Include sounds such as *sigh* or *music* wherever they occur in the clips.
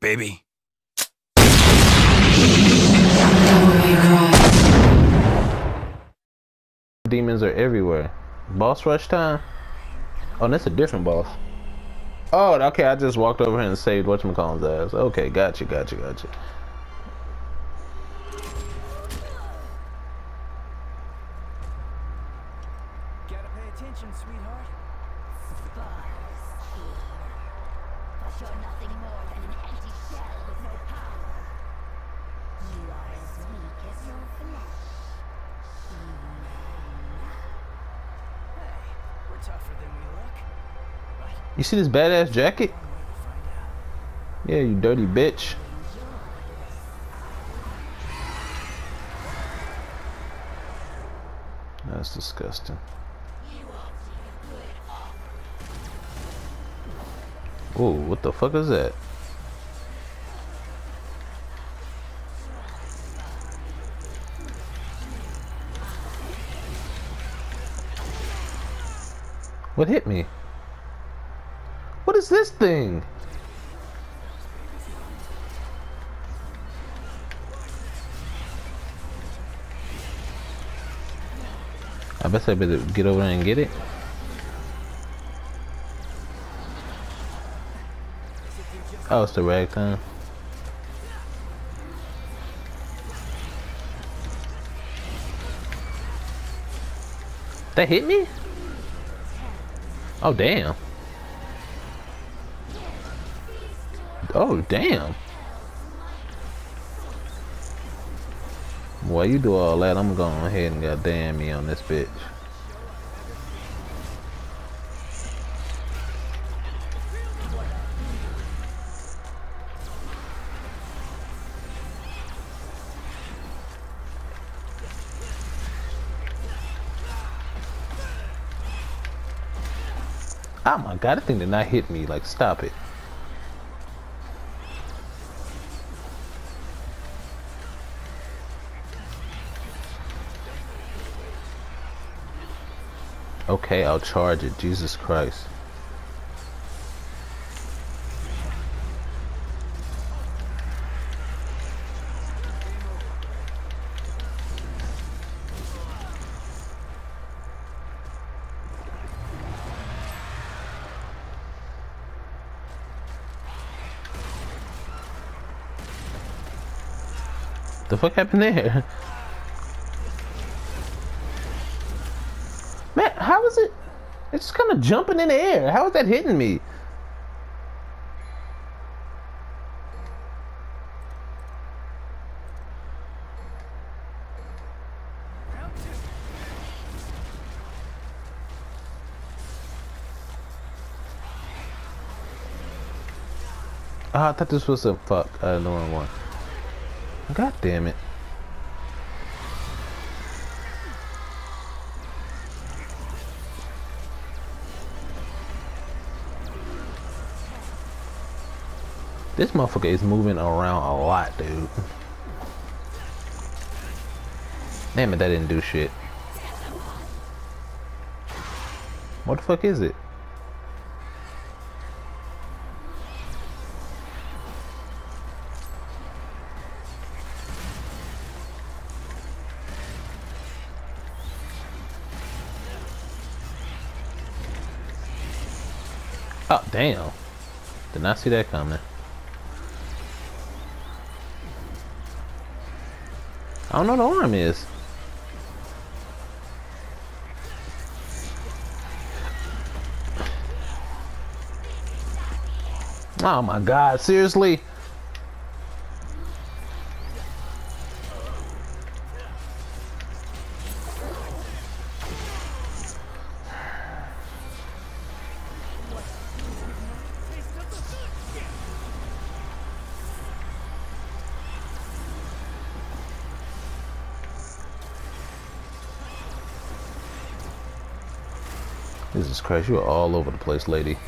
baby. Demons are everywhere. Boss rush time? Oh, that's a different boss. Oh, okay, I just walked over here and saved whatchamacallit's ass. Okay, gotcha, gotcha, gotcha. Gotta pay attention, sweetheart. Spars here. But you're nothing more than an empty shell with no power. You are as weak as your flesh. Hey, we're tougher than we look. Right? You see this badass jacket? One way to find out. Yeah, you dirty bitch. That's disgusting. Whoa, what the fuck is that? What hit me? What is this thing? I bet I better get over there and get it. Oh, it's the ragtime. That hit me? Oh, damn. Oh, damn. While you do all that, I'm going ahead and goddamn me on this bitch. Oh my god, that thing did not hit me. Like, stop it. Okay, I'll charge it. Jesus Christ. The fuck happened there? Man, how is it? It's just kind of jumping in the air. How is that hitting me? Oh, I thought this was a fuck. I don't know one. God damn it. This motherfucker is moving around a lot, dude. Damn it, that didn't do shit. What the fuck is it? Oh, damn. Did not see that coming. I don't know what the arm is. Oh my god, seriously? Jesus Christ, you are all over the place, lady.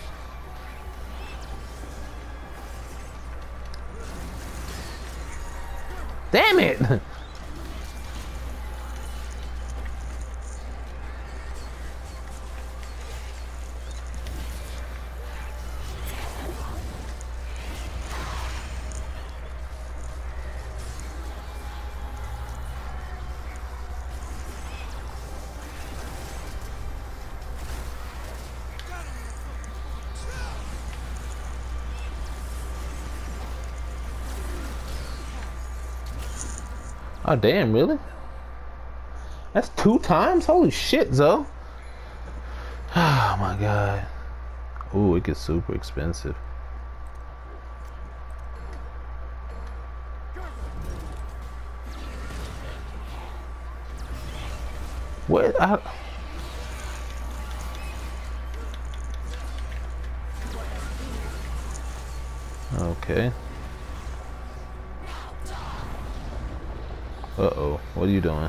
Damn it! *laughs* Oh damn, really? That's two times? Holy shit, Zoe. *sighs* Oh my god. Ooh, it gets super expensive. What? I... Okay. Uh-oh. What are you doing?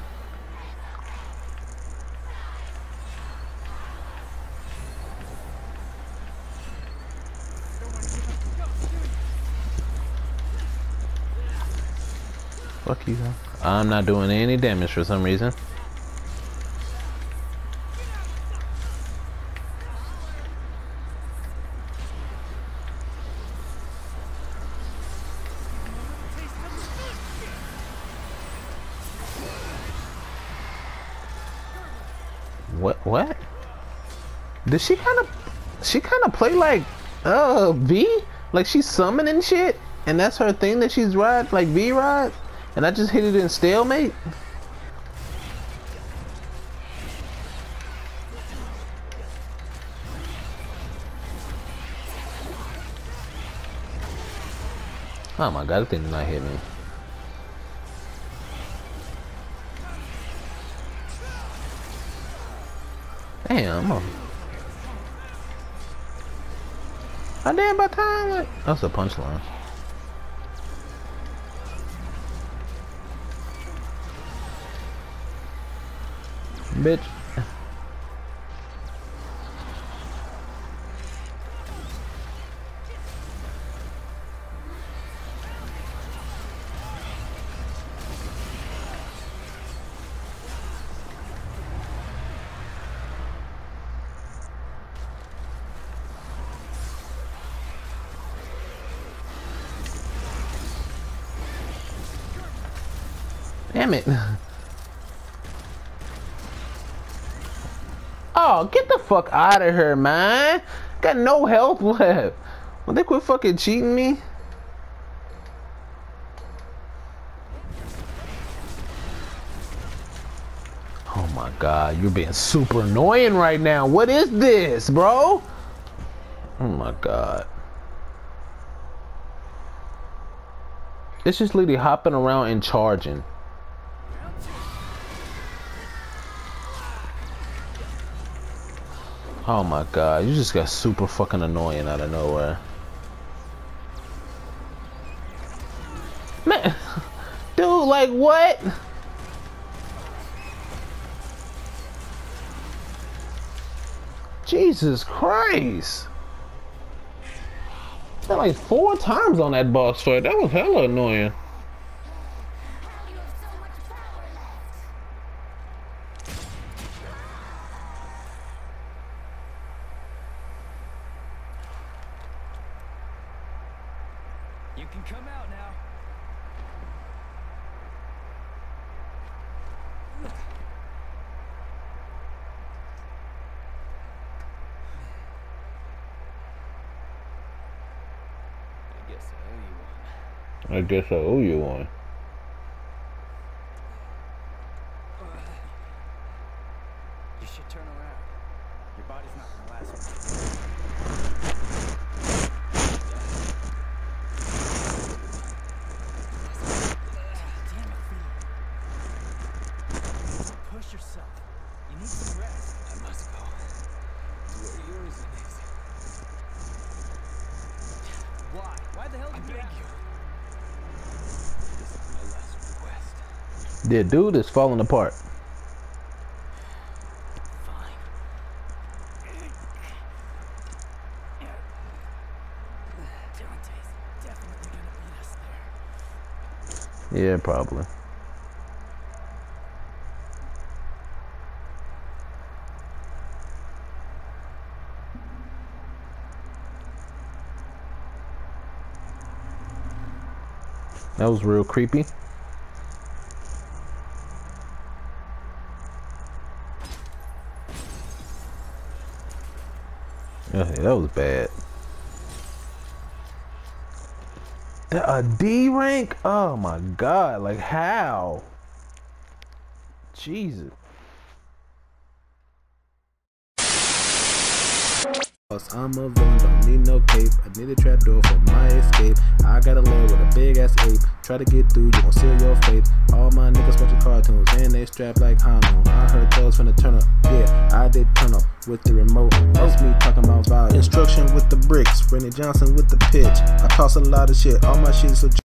Fuck you. I'm not doing any damage for some reason. Did she kind of, she kind of play like, uh, V? Like she's summoning shit, and that's her thing that she's ride, like V ride, and I just hit it in stalemate. Oh my god, that thing did not hit me. Damn. I'm I did by time. Like, that's a punchline. Bitch. Damn it. Oh, get the fuck out of here, man. Got no health *laughs* left. Will they quit fucking cheating me? Oh my god, you're being super annoying right now. What is this, bro? Oh my god. It's just literally hopping around and charging. Oh my god, you just got super fucking annoying out of nowhere. Man, *laughs* dude, like what? Jesus Christ. That like four times on that boss fight. That was hella annoying. Come out now. I guess I owe you one. I guess I owe you one. You should turn around. Your body's not gonna last. long. Damn it, V. Push yourself. You need some rest. I must go. To where yours is. Why? Why the hell did you ask? This is my last request. The dude is falling apart. Fine. Dante's definitely gonna beat us there. Yeah, probably. That was real creepy. That was bad. A D rank? Oh my god! Like how? Jesus. I'm a villain, don't need no cape. I need a trapdoor for my escape. I got a lair with a big ass ape. Try to get through, you gon' seal your fate. All my niggas watching cartoons and they strapped like Hano. I heard those from the turn up. Yeah, I did turn up with the remote. That's me talking about volume. Instruction with the bricks. Randy Johnson with the pitch. I toss a lot of shit. All my shit is so